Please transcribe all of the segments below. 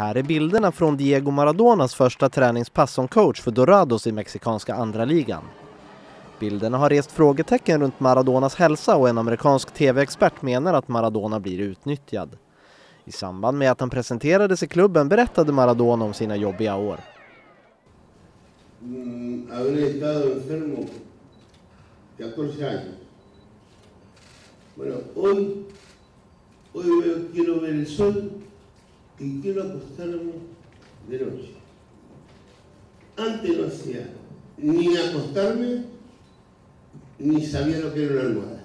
Här är bilderna från Diego Maradonas första träningspass som coach för Dorados i mexikanska andra ligan. Bilderna har rest frågetecken runt Maradonas hälsa och en amerikansk tv-expert menar att Maradona blir utnyttjad. I samband med att han presenterades i klubben berättade Maradona om sina jobbiga år. Mm, Bueno, hoy, hoy quiero ver el sol y quiero acostarme de noche. Antes no hacía ni acostarme ni sabía lo que era una almohada.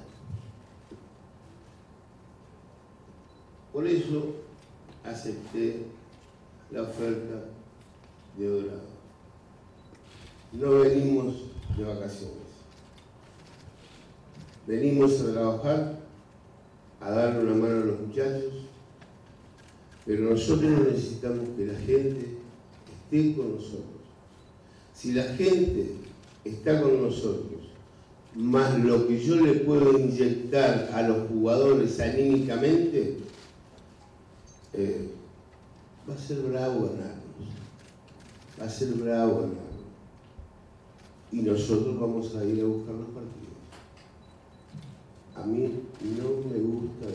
Por eso acepté la oferta de Dorado. No venimos de vacaciones. Venimos a trabajar, a darle una mano a los muchachos, pero nosotros necesitamos que la gente esté con nosotros. Si la gente está con nosotros, más lo que yo le puedo inyectar a los jugadores anímicamente, eh, va a ser bravo ganarnos. Va a ser bravo ganarnos. Y nosotros vamos a ir a buscar los partidos. A mí no me gusta.